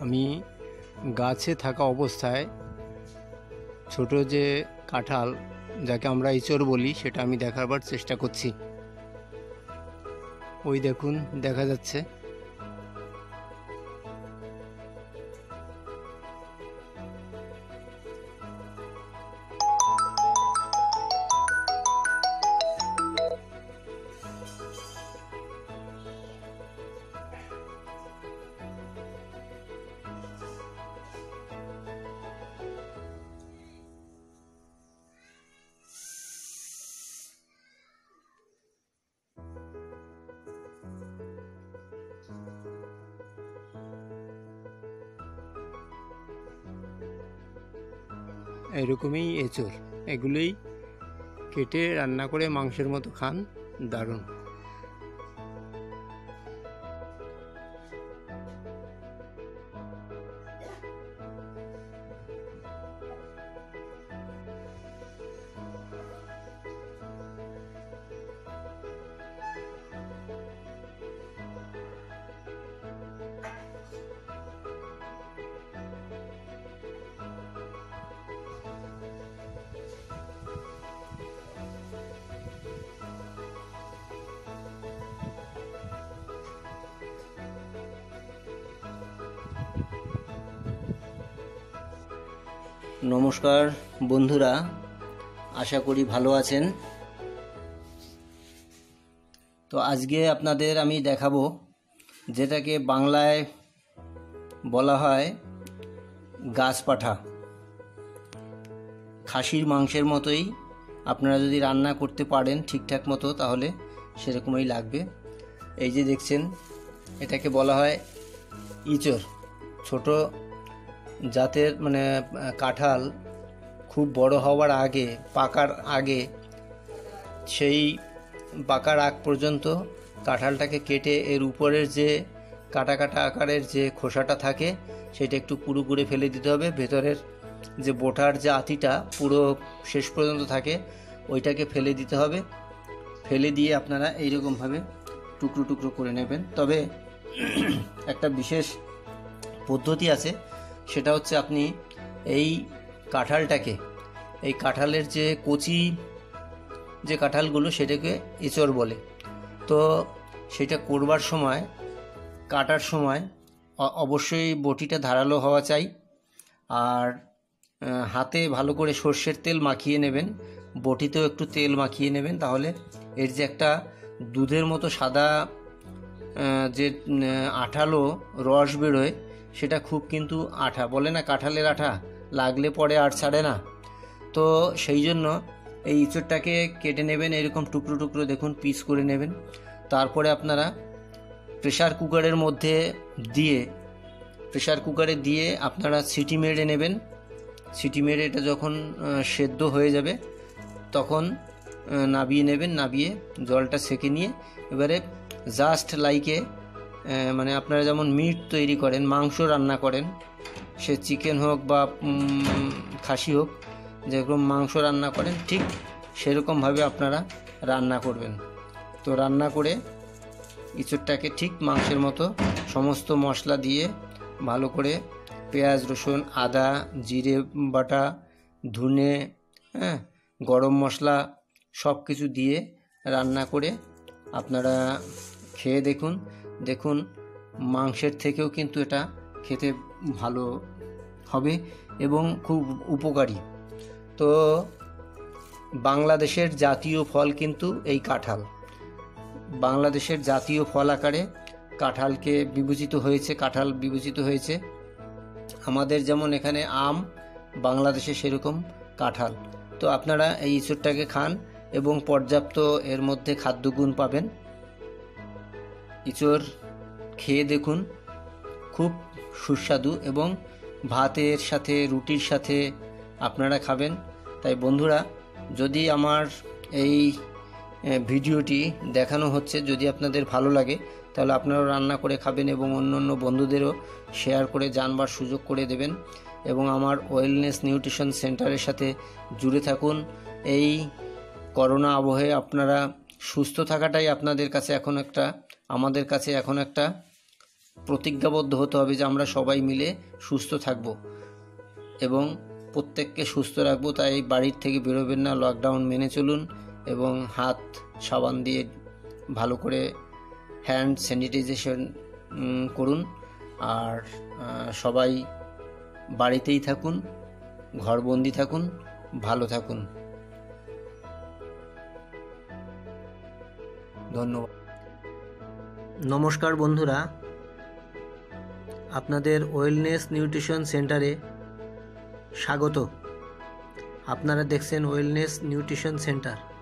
আমি গাছে থাকা অবস্থায় ছোট যে কাঁঠাল, যাকে আমরা ইচড় বলি, সেটা আমি দেখাবার চেষ্টা করছি। ওই দেখুন, দেখা যাচ্ছে। এরকমই এঁচড়। এগুলোই কেটে রান্না করে মাংসের মতো খান দারুণ। নমস্কার, বন্ধুরা, আশা করি ভালো আছেন। তো আজকে আপনাদের আমি দেখাবো যেটাকে বাংলায় বলা হয় গাছ পাঠা। খাসির মাংসের মতোই আপনারা যদি রান্না করতে পারেন ঠিকঠাক মতো, তাহলে সেরকমই লাগবে। এই যে দেখছেন, এটাকে বলা হয় ইচড়, ছোট জাতের মানে কাঁঠাল খুব বড় হওয়ার আগে, পাকার আগে, সেই পাকার আগ পর্যন্ত কাঁঠালটাকে কেটে এর উপরের যে কাটা কাটা আকারের যে খোসাটা থাকে, সেটা একটু পুরো করে ফেলে দিতে হবে। ভেতরের যে বোটার যে আতিটা পুরো শেষ পর্যন্ত থাকে, ওইটাকে ফেলে দিতে হবে। ফেলে দিয়ে আপনারা এইরকমভাবে টুকরো টুকরো করে নেবেন। তবে একটা বিশেষ পদ্ধতি আছে সেটা হচ্ছে আপনি এই কাঁঠালটাকে, এই কাঁঠালের যে কচি যে কাঁঠালগুলো সেটাকে এঁচড় বলে। তো সেটা করবার সময়, কাটার সময় অবশ্যই বটিটা ধারালো হওয়া চাই। আর হাতে ভালো করে সর্ষের তেল মাখিয়ে নেবেন। বটিতেও একটু তেল মাখিয়ে নেবেন, তাহলে এর যে একটা দুধের মতো সাদা যে আঠালো রস বেরোয় সেটা খুব কিন্তু আঠা। বলে না কাঁঠালের আঠা? লাগলে পরে আর ছাড়ে না। তো সেই জন্য এই ইঁচড়টাকে কেটে নেবেন, এরকম টুকরো টুকরো দেখুন, পিস করে নেবেন। তারপরে আপনারা প্রেশার কুকারের মধ্যে দিয়ে প্রেশার কুকারে দিয়ে আপনারা সিটি মেরে নেবেন। সিটি মেরে এটা যখন সেদ্ধ হয়ে যাবে, তখন নাবিয়ে নেবেন, নাবিয়ে জলটা সেকে নিয়ে। এবারে জাস্ট লাইকে মানে আপনারা যেমন মিট তৈরি করেন, মাংস রান্না করেন, সে চিকেন হোক বা খাসি হোক, যেরকম মাংস রান্না করেন, ঠিক সেরকমভাবে আপনারা রান্না করবেন। তো রান্না করে ইঁচড়টাকে ঠিক মাংসের মতো সমস্ত মশলা দিয়ে ভালো করে পেঁয়াজ, রসুন, আদা, জিরে বাটা, ধনে হ্যাঁ গরম মশলা সব কিছু দিয়ে রান্না করে আপনারা খেয়ে দেখুন দেখুন, মাংসের থেকেও কিন্তু এটা খেতে ভালো হবে এবং খুব উপকারী। তো বাংলাদেশের জাতীয় ফল কিন্তু এই কাঁঠাল। বাংলাদেশের জাতীয় ফল আকারে কাঁঠালকে বিবেচিত হয়েছে, কাঁঠাল বিবেচিত হয়েছে। আমাদের যেমন এখানে আম, বাংলাদেশে সেরকম কাঁঠাল। তো আপনারা এই ইঁচড়টাকে খান এবং পর্যাপ্ত এর মধ্যে খাদ্যগুণ পাবেন। ইঁচড় খেয়ে দেখুন, খুব সুস্বাদু এবং ভাতের সাথে, রুটির সাথে আপনারা খাবেন। তাই বন্ধুরা, যদি আমার এই ভিডিওটি দেখানো হচ্ছে, যদি আপনাদের ভালো লাগে, তাহলে আপনারাও রান্না করে খাবেন এবং অন্য অন্য বন্ধুদেরও শেয়ার করে জানবার সুযোগ করে দেবেন এবং আমার ওয়েলনেস নিউট্রিশন সেন্টারের সাথে জুড়ে থাকুন। এই করোনা আবহে আপনারা সুস্থ থাকাটাই আপনাদের কাছে এখন একটা, আমাদের কাছে এখন একটা প্রতিজ্ঞাবদ্ধ হতে হবে যে আমরা সবাই মিলে সুস্থ থাকব। এবং প্রত্যেককে সুস্থ রাখব, তাই বাড়ির থেকে বেরোবেন না লকডাউন মেনে চলুন এবং হাত সাবান দিয়ে ভালো করে হ্যান্ড স্যানিটাইজেশন করুন। আর সবাই বাড়িতেই থাকুন, ঘরবন্দি থাকুন, ভালো থাকুন। ধন্যবাদ। নমস্কার বন্ধুরা। আপনাদের ওয়েলনেস নিউট্রিশন সেন্টারে স্বাগত। আপনারা দেখছেন ওয়েলনেস নিউট্রিশন সেন্টার।